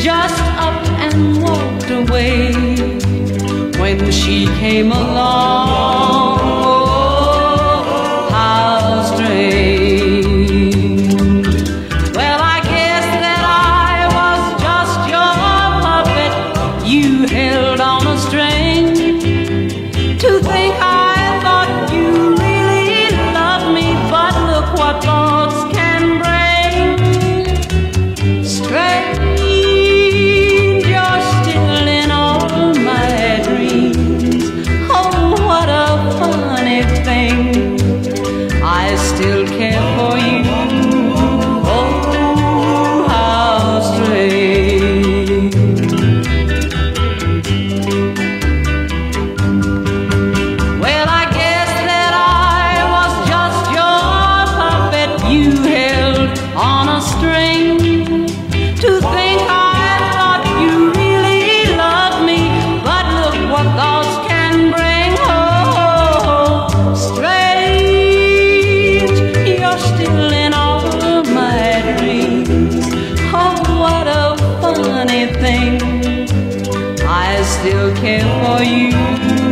just up and walked away when she came along. still care for you.